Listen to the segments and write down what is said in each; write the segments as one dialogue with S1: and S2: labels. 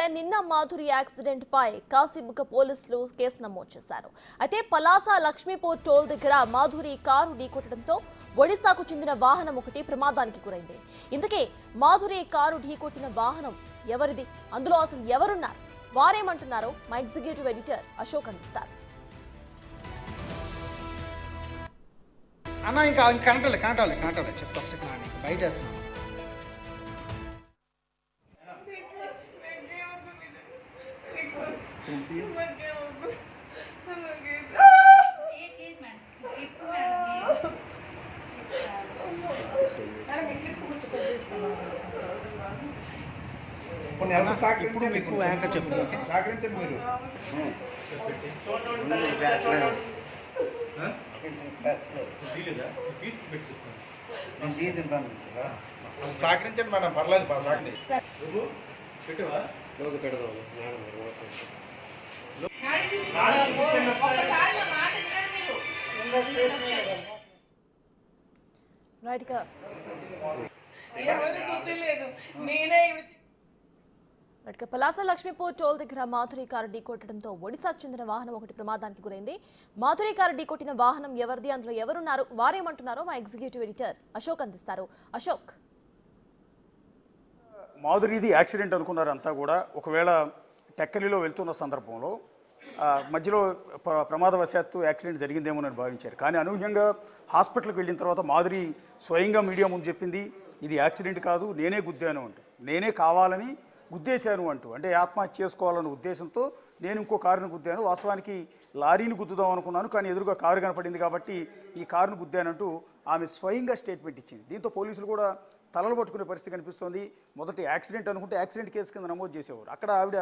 S1: చూస్తే నిన్న మాధురి యాక్సిడెంట్ పై కాశీబుగ్గ పోలీసులు కేసు నమోదు చేశారు. అయితే పలాస లక్ష్మీపూర్ టోల్ దగ్గర మాధురి కారు ఢీకొట్టడంతో ఒడిశాకు చెందిన వాహనం ఒకటి ప్రమాదానికి గురైంది. ఇందుకే మాధురి కారు ఢీకొట్టిన వాహనం ఎవరిది? అందులో అసలు ఎవరున్నారు? వారేమంటున్నారో మా ఎగ్జిక్యూటివ్ ఎడిటర్ అశోక్ అందిస్తారు.
S2: అన్న ఇంకా కనటాలి కనటాలి కనటాలి చెప్తా ఒకసారి బయట వేస్తున్నాను ఇప్పుడు మీకు యాంకర్ చెప్తాను ఓకే.
S3: సహకరించండి మీరు. సహకరించండి మేడం పర్లేదు పర్లేదు.
S1: రైట్ పలాస లక్ష్మీపూర్ టోల్ దగ్గర మాధురి కారు ఢీకొట్టడంతో ఒడిశాకు చెందిన వాహనం ఒకటి ప్రమాదానికి గురైంది. మాధురి కారు ఢీకొట్టిన వాహనం ఎవరిది? అందులో ఎవరున్నారు? వారేమంటున్నారో మా ఎగ్జిక్యూటివ్ ఎడిటర్ అశోక్ అందిస్తారు. అశోక్.
S4: మాధురిది యాక్సిడెంట్ అనుకున్నారు అంతా కూడా ఒకవేళ టెక్కలిలో వెళ్తున్న సందర్భంలో మధ్యలో ప్ర- ప్రమాదవశాత్తు యాక్సిడెంట్ జరిగిందేమోనని భావించారు. కానీ అనూహ్యంగా హాస్పిటల్కి వెళ్ళిన తర్వాత మాధురి స్వయంగా మీడియా ముందు చెప్పింది ఇది యాక్సిడెంట్ కాదు నేనే గుద్దాను అంటూ. నేనే కావాలని గుద్దేశాను అంటూ. అంటే ఆత్మహత్య చేసుకోవాలన్న ఉద్దేశంతో నేను ఇంకో కారుని గుద్దాను. వాస్తవానికి లారీని గుద్దుదాం అనుకున్నాను కానీ ఎదురుగా కారు కనపడింది కాబట్టి ఈ కారును గుద్దానంటూ ఆమె స్వయంగా స్టేట్మెంట్ ఇచ్చింది. దీంతో పోలీసులు కూడా తలలు పట్టుకునే పరిస్థితి కనిపిస్తోంది. మొదటి యాక్సిడెంట్ అనుకుంటే యాక్సిడెంట్ కేసు కింద నమోదు చేసేవారు. అక్కడ ఆవిడ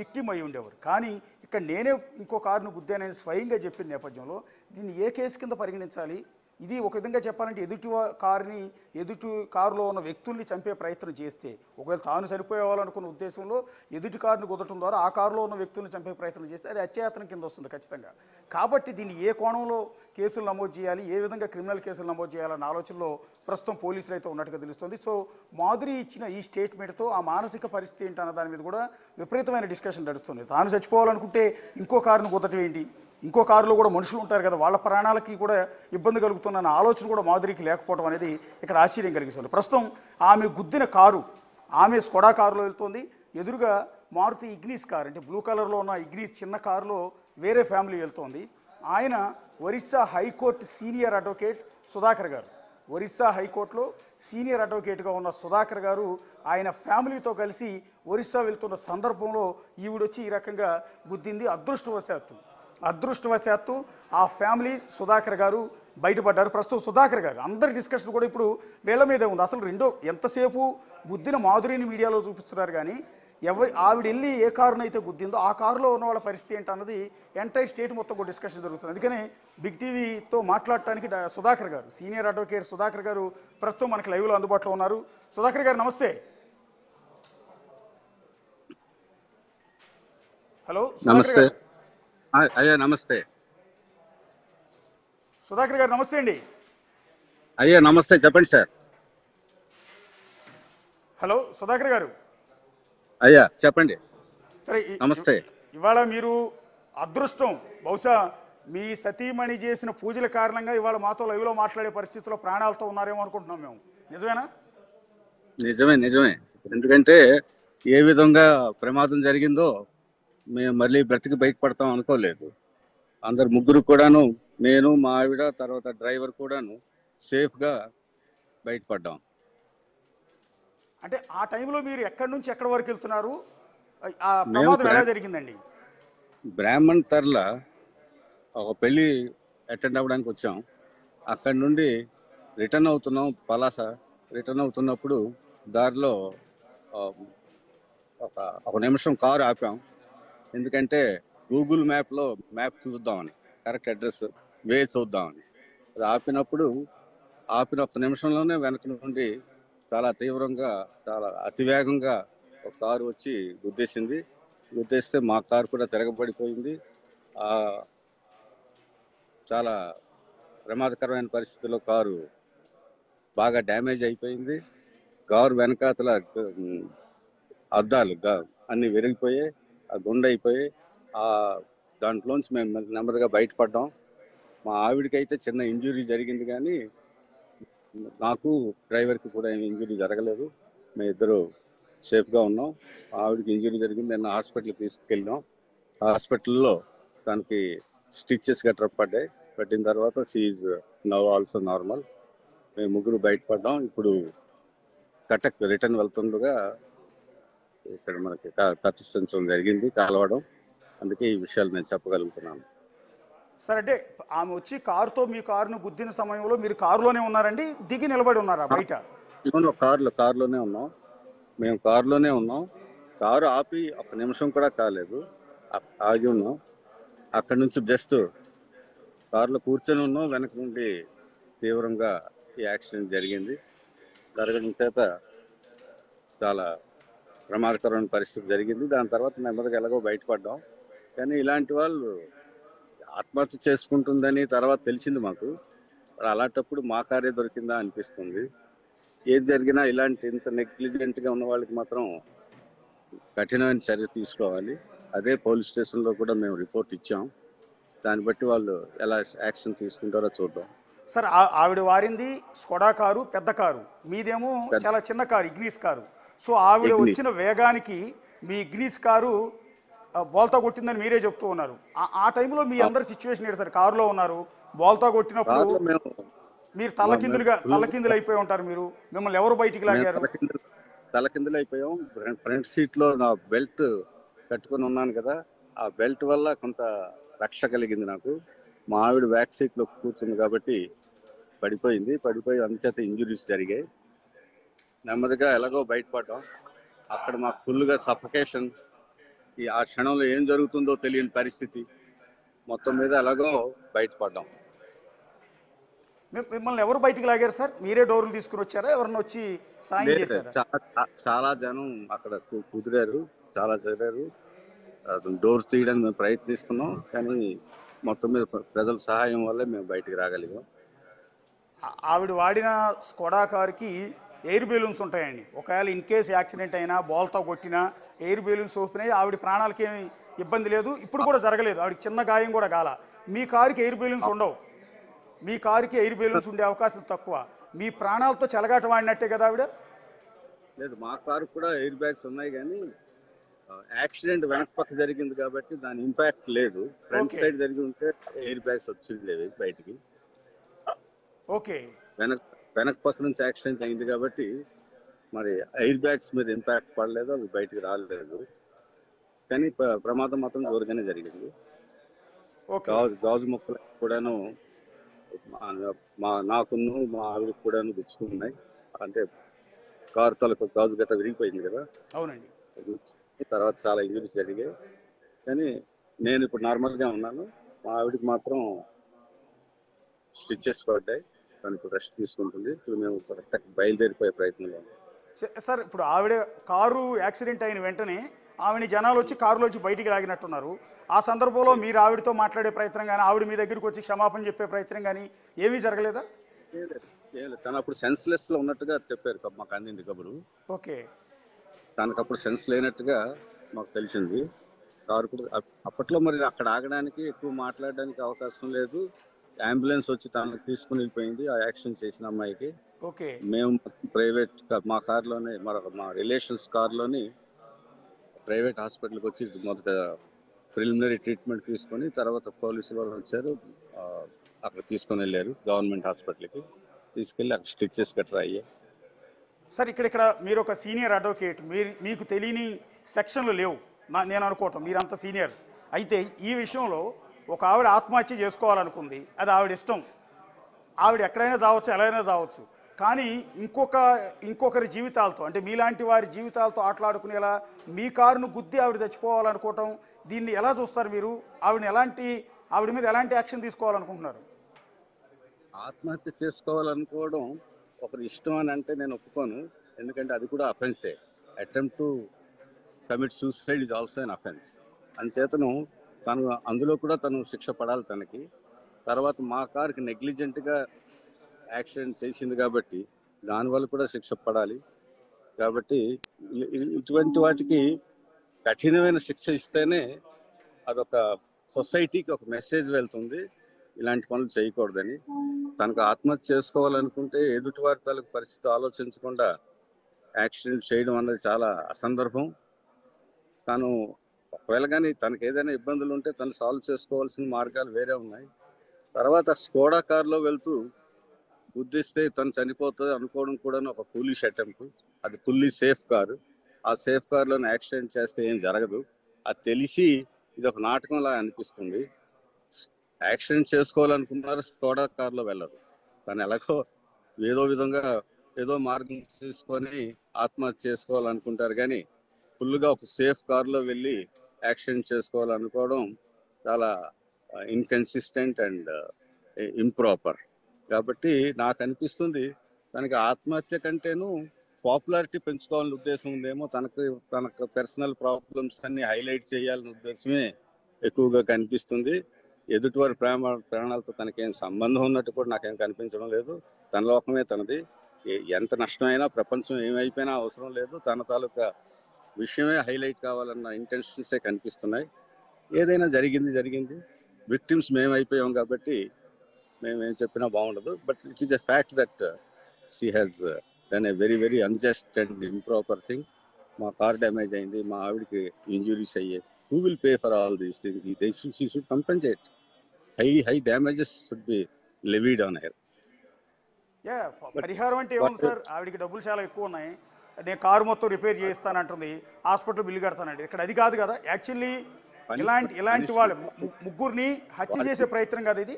S4: విక్టిమ్ అయి ఉండేవారు. కానీ ఇక్కడ నేనే ఇంకో కారును గుద్దానని స్వయంగా చెప్పిన నేపథ్యంలో దీన్ని ఏ కేసు కింద పరిగణించాలి? ఇది ఒక విధంగా చెప్పాలంటే ఎదుటి కారుని ఎదుటి కారులో ఉన్న వ్యక్తుల్ని చంపే ప్రయత్నం చేస్తే ఒకవేళ తాను చనిపోయేవాలనుకున్న ఉద్దేశంలో ఎదుటి కారుని కుదటం ద్వారా ఆ కారులో ఉన్న వ్యక్తుల్ని చంపే ప్రయత్నం చేస్తే అది అత్యాయతనం కింద వస్తుంది ఖచ్చితంగా. కాబట్టి దీన్ని ఏ కోణంలో కేసులు నమోదు చేయాలి ఏ విధంగా క్రిమినల్ కేసులు నమోదు చేయాలన్న ఆలోచనలో ప్రస్తుతం పోలీసులు అయితే ఉన్నట్టుగా తెలుస్తుంది. సో మాధురి ఇచ్చిన ఈ స్టేట్మెంట్తో ఆ మానసిక పరిస్థితి ఏంటన్న దాని మీద కూడా విపరీతమైన డిస్కషన్ నడుస్తుంది. తాను చచ్చిపోవాలనుకుంటే ఇంకో కారును కుదటం ఏంటి? ఇంకో కారులో కూడా మనుషులు ఉంటారు కదా వాళ్ళ ప్రాణాలకి కూడా ఇబ్బంది కలుగుతున్న ఆలోచన కూడా మాధురికి లేకపోవడం అనేది ఇక్కడ ఆశ్చర్యం కలిగిస్తుంది. ప్రస్తుతం ఆమె గుద్దిన కారు ఆమె స్కొడా కారులో వెళ్తుంది. ఎదురుగా మారుతి ఇగ్నిస్ కార్ అంటే బ్లూ కలర్లో ఉన్న ఇగ్నిస్ చిన్న కారులో వేరే ఫ్యామిలీ వెళ్తోంది. ఆయన Orissa high court senior advocate Sudhakar garu. Orissa హైకోర్టులో సీనియర్ అడ్వకేట్గా ఉన్న సుధాకర్ గారు ఆయన ఫ్యామిలీతో కలిసి ఒరిస్సా వెళ్తున్న సందర్భంలో ఈవిడొచ్చి ఈ రకంగా గుద్దింది అదృష్టవశాత్తు. అదృష్టవశాత్తు ఆ ఫ్యామిలీ సుధాకర్ గారు బయటపడ్డారు. ప్రస్తుతం సుధాకర్ గారు అందరి డిస్కషన్ కూడా ఇప్పుడు వీళ్ళ మీదే ఉంది. అసలు రెండో ఎంతసేపు గుద్దిన మాధురిని మీడియాలో చూపిస్తున్నారు కానీ ఎవరి ఆవిడ వెళ్ళి ఏ కారునైతే గుద్దిందో ఆ కారులో ఉన్న వాళ్ళ పరిస్థితి ఏంటన్నది ఎంటైర్ స్టేట్ మొత్తం కూడా డిస్కషన్ జరుగుతుంది. అందుకనే బిగ్ టీవీతో మాట్లాడటానికి సుధాకర్ గారు సీనియర్ అడ్వకేట్ సుధాకర్ గారు ప్రస్తుతం మనకి లైవ్లో అందుబాటులో ఉన్నారు. సుధాకర్ గారు నమస్తే. హలో
S5: నమస్తే. అయ్యా నమస్తే.
S4: సుధాకర్ గారు నమస్తే అండి.
S5: అయ్యా నమస్తే. చెప్పండి సార్.
S4: హలో సుధాకర్ గారు.
S5: అయ్యా చెప్పండి.
S4: సరే
S5: నమస్తే.
S4: ఇవాళ మీరు అదృష్టం. బహుశా మీ సతీమణి చేసిన పూజల కారణంగా ఇవాళ మాతో లైవ్లో మాట్లాడే పరిస్థితిలో ప్రాణాలతో ఉన్నారేమో అనుకుంటున్నాం మేము. నిజమేనా?
S5: నిజమే నిజమే. ఎందుకంటే ఏ విధంగా ప్రమాదం జరిగిందో మేము మళ్ళీ బ్రతికి బయట పడతాం అనుకోలేదు. అందరు ముగ్గురు కూడాను నేను మా ఆవిడ తర్వాత డ్రైవర్ కూడాను సేఫ్గా బయటపడ్డాం.
S4: అంటే ఆ టైంలో మీరు ఎక్కడి నుంచి ఎక్కడి వరకు వెళ్తున్నారు? ఆ
S5: మేము
S4: ప్రమాదం ఎలా
S5: బ్రా-
S4: జరిగిందండి?
S5: బ్రాహ్మణ్ తర్ల ఒక పెళ్ళి అటెండ్ అవ్వడానికి వచ్చాం. అక్కడి నుండి రిటర్న్ అవుతున్నాం పలాస రిటర్న్ అవుతున్నప్పుడు దారిలో ఒక ఒక నిమిషం కారు ఆపాం. ఎందుకంటే గూగుల్ మ్యాప్లో మ్యాప్ చూద్దామని కరెక్ట్ అడ్రస్ వే చూద్దామని. అది ఆపినప్పుడు ఆపిన ఒక నిమిషంలోనే వెనక నుండి చాలా తీవ్రంగా చాలా అతివేగంగా ఒక కారు వచ్చి గుద్దేసింది. గుద్దేస్తే మా కారు కూడా తిరగబడిపోయింది. చాలా ప్రమాదకరమైన పరిస్థితుల్లో కారు బాగా డ్యామేజ్ అయిపోయింది. కారు వెనకాతల అద్దాలు అన్ని విరిగిపోయాయి. గుండె అయిపోయి ఆ దాంట్లోంచి మేము నెమ్మదిగా బయటపడ్డాం. మా ఆవిడకైతే చిన్న ఇంజురీ జరిగింది కానీ నాకు డ్రైవర్కి కూడా ఏమి ఇంజురీ జరగలేదు. మేము ఇద్దరు సేఫ్గా ఉన్నాం. ఆవిడకి ఇంజురీ జరిగింది. నిన్న హాస్పిటల్కి తీసుకెళ్ళాం. హాస్పిటల్లో దానికి స్టిచ్చెస్ గట్రా పడ్డాయి. పట్టిన తర్వాత సీజ్ నవ్ ఆల్సో నార్మల్. మేము ముగ్గురు బయటపడ్డాం. ఇప్పుడు కటక్ రిటర్న్ వెళ్తుండగా ఇక్కడ మనకి తటస్థించడం జరిగింది కాలవడం. అందుకే ఈ విషయాలు నేను చెప్పగలుగుతున్నాను.
S4: సార్ అంటే ఆమె వచ్చి కారుతో మీ కారును గుద్దిన సమయంలో మీరు కారులోనే ఉన్నారండి దిగి నిలబడి ఉన్నారా బయట?
S5: కారులో కారులోనే ఉన్నాం. మేము కారులోనే ఉన్నాం. కారు ఆపి ఒక నిమిషం కూడా కాలేదు. ఆగి ఉన్నాం. అక్కడ నుంచి జస్ట్ కారులో కూర్చొని ఉన్నాం. వెనక నుండి తీవ్రంగా ఈ యాక్సిడెంట్ జరిగింది. జరగడం చేత చాలా ప్రమాదకరమైన పరిస్థితి జరిగింది. దాని తర్వాత నెమ్మదిగా ఎలాగో బయటపడ్డాం. కానీ ఇలాంటి వాళ్ళు ఆత్మహత్య చేసుకుంటుందని తర్వాత తెలిసింది మాకు. అలాంటప్పుడు మా కారే దొరికిందా అనిపిస్తుంది. ఏది జరిగినా ఇలాంటి ఇంత నెగ్లిజెంట్గా ఉన్న వాళ్ళకి మాత్రం కఠినమైన చర్య తీసుకోవాలి. అదే పోలీస్ స్టేషన్లో కూడా మేము రిపోర్ట్ ఇచ్చాం. దాన్ని బట్టి వాళ్ళు ఎలా యాక్షన్ తీసుకుంటారో చూద్దాం.
S4: సార్ ఆ- ఆవిడ వారింది స్కొడా కారు పెద్ద కారు. మీదేమో చాలా చిన్న కారు ఇగ్నిస్ కారు. సో ఆవిడ. వచ్చిన వేగానికి మీ ఇగ్నిస్ కారు బోల్తా కొట్టిందని మీరే చెప్తూ ఉన్నారు. ఆ- టైంలో మీ అందరి సిచ్యువేషన్ ఏంటి సార్? కారులో ఉన్నారు బోల్తా కొట్టినప్పుడు మీరు తలకిందులుగా తలకిందులు అయిపోయి ఉంటారు మీరు. మిమ్మల్ని ఎవరు బయటికి లాగారు?
S5: తలకిందులు అయిపోయాం. ఫ్రంట్ సీట్లో నా బెల్ట్ కట్టుకొని ఉన్నాను కదా ఆ బెల్ట్ వల్ల కొంత రక్ష కలిగింది నాకు. మా ఆవిడ బ్యాక్ సీట్లో కూర్చుంది కాబట్టి పడిపోయింది. పడిపోయి అందుచేత ఇంజురీస్ జరిగాయి. నెమ్మదిగా ఎలాగో బయటపడ్డాం. అక్కడ మాకు ఫుల్గా సఫకేషన్. ఈ ఆ క్షణంలో ఏం జరుగుతుందో తెలియని పరిస్థితి. మొత్తం మీద ఎలాగో బయటపడ్డాం.
S4: మిమ్- మిమ్మల్ని ఎవరు బయటికి లాగారు సార్? మీరే డోర్లు తీసుకుని వచ్చారా? ఎవరన్నా వచ్చి సాయం చేశారా?
S5: చాలా చాలా జనం అక్కడ కుదిరారు. చాలా చేరారు డోర్స్ తీయడానికి మేము ప్రయత్నిస్తున్నాం. కానీ మొత్తం మీద ప్ర- ప్రజల సహాయం వల్లే మేము బయటికి రాగలిగాం.
S4: ఆవిడ వాడిన స్కోడా కార్కి ఎయిర్ బెలూన్స్ ఉంటాయండి. ఒకవేళ ఇన్ కేస్ యాక్సిడెంట్ అయినా బాల్తో కొట్టినా ఎయిర్ బెలూన్స్ ఓపెన్ ఆవిడ ప్రాణాలకి ఏమి ఇబ్బంది లేదు. ఇప్పుడు కూడా జరగలేదు. ఆవిడకి చిన్న గాయం కూడా కాల. మీ కారుకి ఎయిర్ బెలూన్స్ ఉండవు. మీ కారుకి ఎయిర్ బెలూన్స్ ఉండే అవకాశం తక్కువ. మీ ప్రాణాలతో చెలగాట వాడినట్టే కదా ఆవిడ?
S5: లేదు మా కారు కూడా ఎయిర్ బ్యాగ్స్ ఉన్నాయి కానీ యాక్సిడెంట్ వెనక పక్క జరిగింది కాబట్టి దాని ఇంపాక్ట్ లేదు. ఫ్రంట్. సైడ్ జరిగి ఉంటే ఎయిర్ బ్యాగ్స్ వచ్చిండేవి బయటికి.
S4: ఓకే.
S5: వెనక వెనక పక్క నుంచి యాక్సిడెంట్ అయింది కాబట్టి మరి ఎయిర్ బ్యాగ్స్ మీద ఇంపాక్ట్ పడలేదు? అవి బయటికి రాలేదు. కానీ ప్ర- ప్రమాదం మాత్రం జోరుగానే జరిగింది. గాజు గాజు మొక్కలు కూడాను మా- నాకును మా ఆవిడకి కూడాను గుచ్చుకున్నాయి అంటే కారు తలకు గాజు గట్ట విరిగిపోయింది కదా?
S4: అవునండి.
S5: తర్వాత చాలా ఇంజరీస్ జరిగాయి. కానీ నేను ఇప్పుడు నార్మల్గా ఉన్నాను. మా ఆవిడకి మాత్రం స్టిచ్చెస్ పడ్డాయి. దానికి రెస్ట్ తీసుకుంటుంది. ఇప్పుడు మేము కరెక్ట్ బయలుదేరిపోయే ప్రయత్నంలో
S4: సార్ ఇప్పుడు ఆవిడ కారు యాక్సిడెంట్ అయిన వెంటనే ఆవిడ జనాలు వచ్చి కారులోంచి బయటికి లాగినట్టున్నారు. ఆ సందర్భంలో మీరు ఆవిడతో మాట్లాడే ప్రయత్నం కానీ ఆవిడ మీ దగ్గరికి వచ్చి క్షమాపణ చెప్పే ప్రయత్నం కానీ ఏమీ జరగలేదా.
S5: తను అప్పుడు సెన్స్లెస్లో ఉన్నట్టుగా చెప్పారు మాకు అందింది కబురు.
S4: ఓకే.
S5: తనకు అప్పుడు సెన్స్ లేనట్టుగా మాకు తెలిసింది. కారు అప్పట్లో మరి అక్కడ ఆగడానికి ఎక్కువ మాట్లాడడానికి అవకాశం లేదు. అంబులెన్స్ వచ్చి తనకు తీసుకుని వెళ్ళిపోయింది. ఆ యాక్షన్ చేసిన అమ్మాయికి.
S4: ఓకే.
S5: మేము ప్రైవేట్ మా కార్లోనే మరొక మా రిలేషన్స్ కార్లోని ప్రైవేట్ హాస్పిటల్కి వచ్చి మొదట ప్రిలిమినరీ ట్రీట్మెంట్ తీసుకొని తర్వాత పోలీసులు వాళ్ళు వచ్చారు. అక్కడ తీసుకొని వెళ్ళారు గవర్నమెంట్ హాస్పిటల్కి. తీసుకెళ్ళి అక్కడ స్టిచ్చెస్ గట్రా అయ్యాయి.
S4: సార్ ఇక్కడ ఇక్కడ మీరు ఒక సీనియర్ అడ్వకేట్. మీరు మీకు తెలియని సెక్షన్లు లేవు. నేను అనుకోవటం మీరంత సీనియర్. అయితే ఈ విషయంలో ఒక ఆవిడ ఆత్మహత్య చేసుకోవాలనుకుంది. అది ఆవిడ ఇష్టం. ఆవిడ ఎక్కడైనా చావచ్చు ఎలా అయినా చావచ్చు. కానీ ఇంకొక ఇంకొకరి జీవితాలతో అంటే మీలాంటి వారి జీవితాలతో ఆటలాడుకునేలా మీ కారును గుద్ది ఆవిడ చచ్చిపోవాలనుకోవటం దీన్ని ఎలా చూస్తారు మీరు? ఆవిడని ఎలాంటి ఆవిడ మీద ఎలాంటి యాక్షన్ తీసుకోవాలనుకుంటున్నారు?
S5: ఆత్మహత్య చేసుకోవాలనుకోవడం ఒకరి ఇష్టం అని అంటే నేను ఒప్పుకోను. ఎందుకంటే అది కూడా అఫెన్సే attempt to commit suicide is also an offence అందుచేతను తను అందులో కూడా తను శిక్ష పడాలి తనకి. తర్వాత మా కార్కి నెగ్లిజెంట్గా యాక్సిడెంట్ చేసింది కాబట్టి దానివల్ల కూడా శిక్ష పడాలి. కాబట్టి ఇటువంటి వాటికి కఠినమైన శిక్ష ఇస్తేనే అదొక సొసైటీకి ఒక మెసేజ్ వెళ్తుంది. ఇలాంటి పనులు చేయకూడదని. తనకు ఆత్మహత్య చేసుకోవాలనుకుంటే ఎదుటి వారి తాలూకు పరిస్థితి ఆలోచించకుండా యాక్సిడెంట్ చేయడం అన్నది చాలా అసందర్భం. తను ఒకవేళ కానీ తనకు ఏదైనా ఇబ్బందులు ఉంటే తను సాల్వ్ చేసుకోవాల్సిన మార్గాలు వేరే ఉన్నాయి. తర్వాత స్కోడా కార్లో వెళ్తూ గుద్దిస్తే తను చనిపోతుంది అనుకోవడం కూడా ఒక ఫుల్లిష్ అటెంప్ట్ అది ఫుల్లీ సేఫ్ కారు ఆ సేఫ్ కార్లో యాక్సిడెంట్ చేస్తే ఏం జరగదు. అది తెలిసి ఇది ఒక నాటకంలా అనిపిస్తుంది. యాక్సిడెంట్ చేసుకోవాలనుకున్నారు స్కోడా కార్లో వెళ్ళరు. తను ఎలాగో ఏదో విధంగా ఏదో మార్గం తీసుకొని ఆత్మహత్య చేసుకోవాలనుకుంటారు కానీ ఫుల్గా ఒక సేఫ్ కార్లో వెళ్ళి యాక్షన్ చేసుకోవాలనుకోవడం చాలా ఇన్కన్సిస్టెంట్ అండ్ ఇంప్రాపర్ కాబట్టి నాకు అనిపిస్తుంది తనకి ఆత్మహత్య కంటేను పాపులారిటీ పెంచుకోవాలని ఉద్దేశం ఉందేమో తనకు తనకు పర్సనల్ ప్రాబ్లమ్స్ అన్ని హైలైట్ చేయాలనే ఉద్దేశమే ఎక్కువగా కనిపిస్తుంది. ఎదుటివారి ప్రేమ ప్రాణాలతో తనకేం సంబంధం ఉన్నట్టు కూడా నాకేం కనిపించడం లేదు. తన లోకమే తనది. ఎంత నష్టమైనా ప్రపంచం ఏమైపోయినా అవసరం లేదు. తన తాలూకా విషయమే హైలైట్ కావాలన్న ఇంటెన్షన్సే కనిపిస్తున్నాయి. ఏదైనా జరిగింది జరిగింది. విక్టిమ్స్ మేము అయిపోయాం కాబట్టి మేము ఏం చెప్పినా బాగుండదు. But it is a fact that she has done a very very unjust and improper thing మా కార్ డ్యామేజ్ అయింది మా ఆవిడకి ఇంజురీస్ అయ్యాయి. Who will pay for all these thing she should compensate high high damages should be levied on
S4: yeah పరిహారం అంటే ఏముంది sir? ఆవిడకి డబ్బులు చాలా ఎక్కువ ఉన్నాయి. నేను కారు మొత్తం రిపేర్ చేస్తానంటుంది హాస్పిటల్ బిల్లు కడతానండి ఇక్కడ అది కాదు కదా యాక్చువల్లీ ఇలాంటి ఇలాంటి వాళ్ళు ముగ్గురిని హత్య చేసే ప్రయత్నం కాదు ఇది.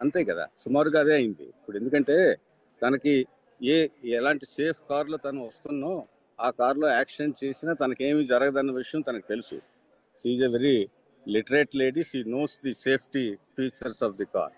S5: అంతే కదా సుమారుగా అదే అయింది. ఇప్పుడు ఎందుకంటే తనకి ఏ ఎలాంటి సేఫ్ కార్లో తను వస్తున్నో ఆ కార్లో యాక్సిడెంట్ చేసినా తనకేమీ జరగదన్న విషయం తనకు తెలుసు. She's a very literate lady she knows the safety features of the car